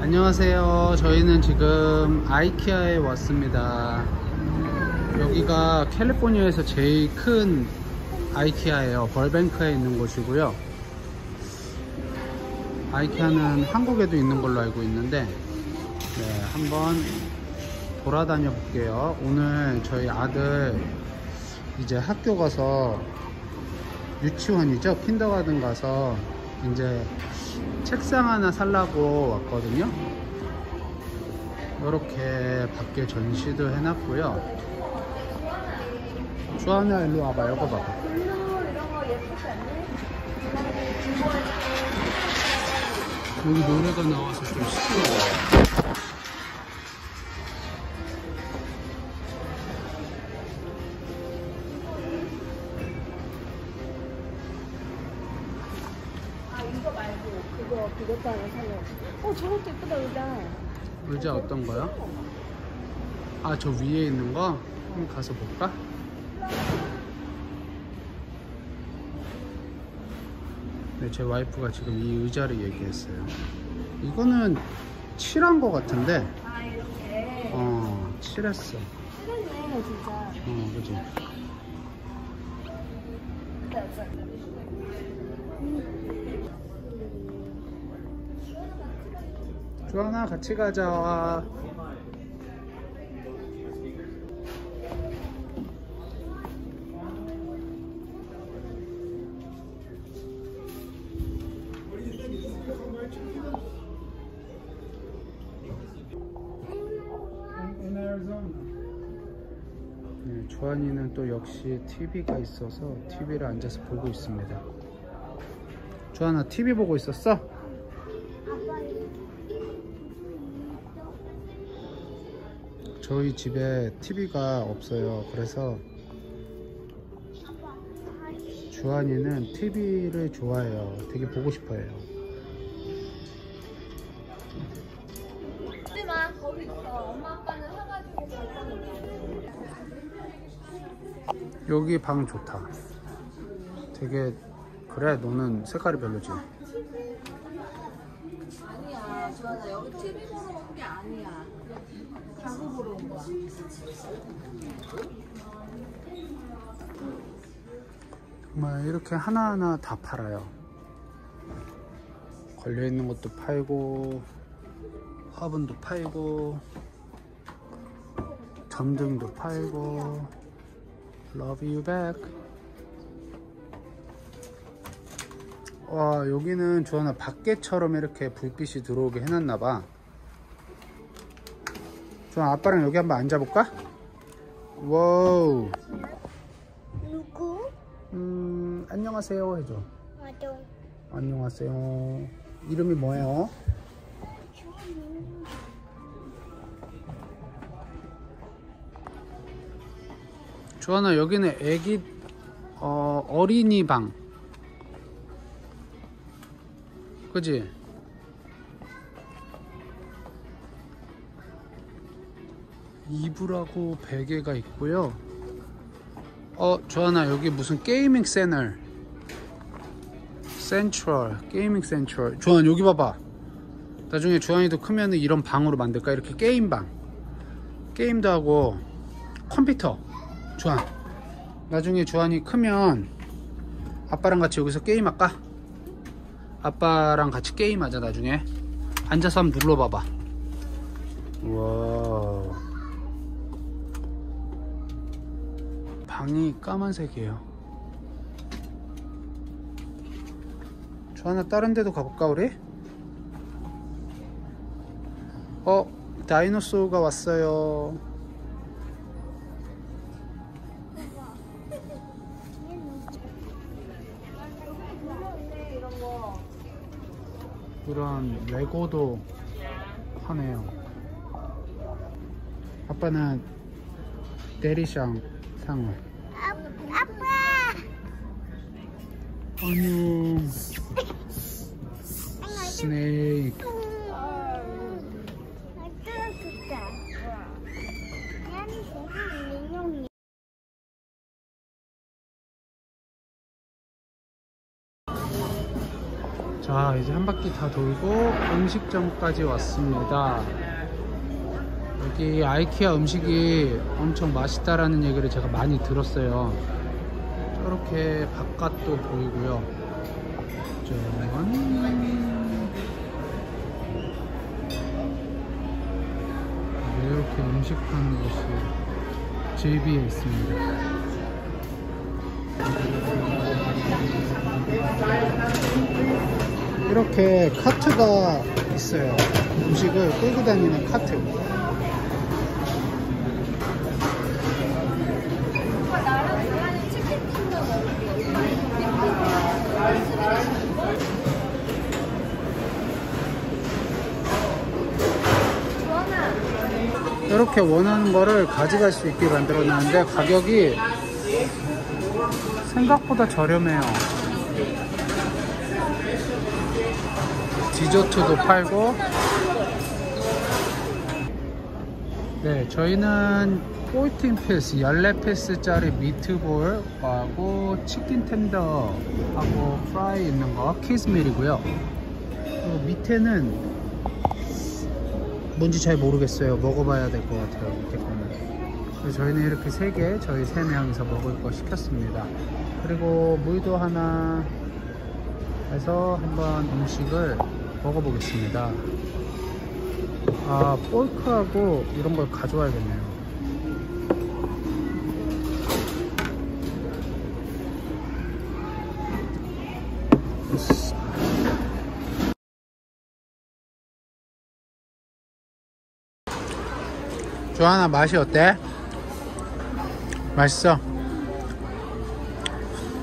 안녕하세요. 저희는 지금 아이키아에 왔습니다. 여기가 캘리포니아에서 제일 큰 아이키아예요. 벌뱅크에 있는 곳이고요. 아이키아는 한국에도 있는 걸로 알고 있는데 네, 한번 돌아다녀 볼게요. 오늘 저희 아들 이제 학교 가서 유치원이죠. 킨더가든 가서 이제 책상 하나 살라고 왔거든요. 이렇게 밖에 전시도 해놨고요. 주하나 일로 와봐. 이거 봐봐. 여기 노래가 나와서 좀 시끄러워. 그것도 하나 사려고. 어 저것도 예쁘다 의자. 의자 어떤 거요? 아, 저 위에 있는 거? 한번 가서 볼까? 네, 제 와이프가 지금 이 의자를 얘기했어요. 이거는 칠한 거 같은데? 아 이렇게. 어, 칠했어. 싫었네 진짜. 어, 그지? 그래 그래. 주하나 같이 가자. 네, 주한이는 또 역시 TV가 있어서 TV를 앉아서 보고 있습니다. 주한아 TV 보고 있었어? 저희 집에 TV가 없어요. 그래서 주한이는 TV를 좋아해요. 되게 보고 싶어해요. 하지마 거기 있어. 엄마 아빠는 사가지고 잘 거는 여기 방 좋다. 되게 그래 너는 색깔이 별로지. 아니야 주하나 여기 TV 보러 온 게 아니야. 가구 보러 온 거야. 정말 이렇게 하나하나 다 팔아요. 걸려 있는 것도 팔고 화분도 팔고 전등도 팔고 Love you back. 와 여기는 주하나 밖에처럼 이렇게 불빛이 들어오게 해놨나봐. 주하나 아빠랑 여기 한번 앉아볼까? 와우. 누구? 음, 안녕하세요 해줘. 맞아. 안녕하세요. 이름이 뭐예요? 주하나 여기는 애기 어, 어린이 방. 그지? 이불하고 베개가 있고요. 어, 주한아 여기 무슨 gaming center. central gaming central 주한 여기 봐봐 나중에 주한이도 크면 이런 방으로 만들까 이렇게 게임방 게임도 하고 컴퓨터 주한 나중에 주한이 크면 아빠랑 같이 여기서 게임할까? 아빠랑 같이 게임하자 나중에. 앉아서 한번 눌러봐봐. 와 방이 까만색이에요. 주하나 다른 데도 가볼까 우리? 어 다이노소가 왔어요 이런 레고도 하네요. 아빠는 대리샹 상어 아, 아빠. 안녕. 스네이크 자 이제 한 바퀴 다 돌고 음식점까지 왔습니다. 여기 아이키아 음식이 엄청 맛있다라는 얘기를 제가 많이 들었어요. 저렇게 바깥도 보이고요. 짠 이렇게 음식 파는 곳이 JB에 있습니다 이렇게 카트가 있어요. 음식을 끌고 다니는 카트. 이렇게 원하는 거를 가져갈 수 있게 만들어 놨는데 가격이 생각보다 저렴해요. 디저트도 팔고. 네 저희는 14 piece 14 piece짜리 미트볼하고 chicken tender하고 fry 있는 거 kids meal이고요. 그리고 밑에는 뭔지 잘 모르겠어요. 먹어봐야 될 것 같아요 밑에 거는. 저희는 이렇게 세개 저희 세 명이서 먹을 거 시켰습니다. 그리고 물도 하나 해서 한번 음식을 먹어보겠습니다 아 포크하고 이런 걸 가져와야겠네요 조하나 맛이 어때? 맛있어?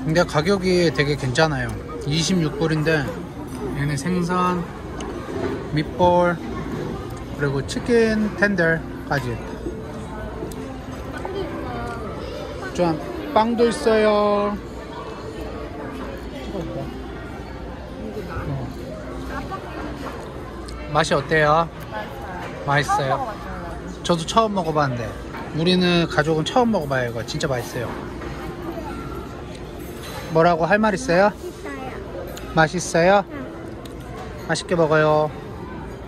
근데 가격이 되게 괜찮아요 26불인데 얘는 생선, 밑볼, 그리고 치킨 텐더까지 좀 빵도 있어요? 어. 맛이 어때요? 맛있어요? 저도 처음 먹어봤는데 우리는 가족은 처음 먹어봐요 이거 진짜 맛있어요 뭐라고 할 말? 있어요. 맛있어요? 맛있게 먹어요.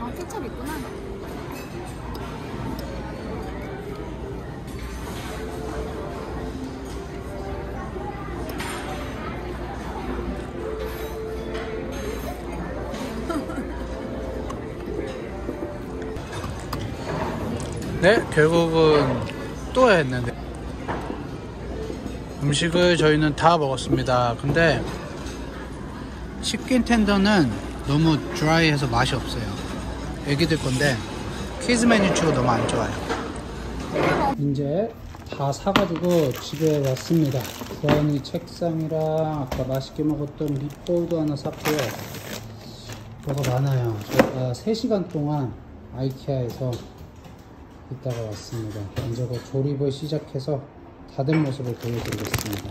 아 케첩 있구나. 네 결국은 또 했는데. 음식을 저희는 다 먹었습니다. 근데 치킨 텐더는 너무 드라이해서 맛이 없어요. 애기들 건데 키즈 메뉴치고 너무 안 좋아요. 이제 다 사가지고 집에 왔습니다. 브라우니 책상이랑 아까 맛있게 먹었던 밑볼도 하나 샀고요. 뭐가 많아요. 저희가 3시간 동안 아이키아에서 있다가 왔습니다. 이제 곧 조립을 시작해서 다 된 모습을 보여드리겠습니다